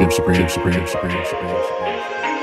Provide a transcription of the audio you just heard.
Jim Supreme, Supreme, Supreme, Supreme, Supreme.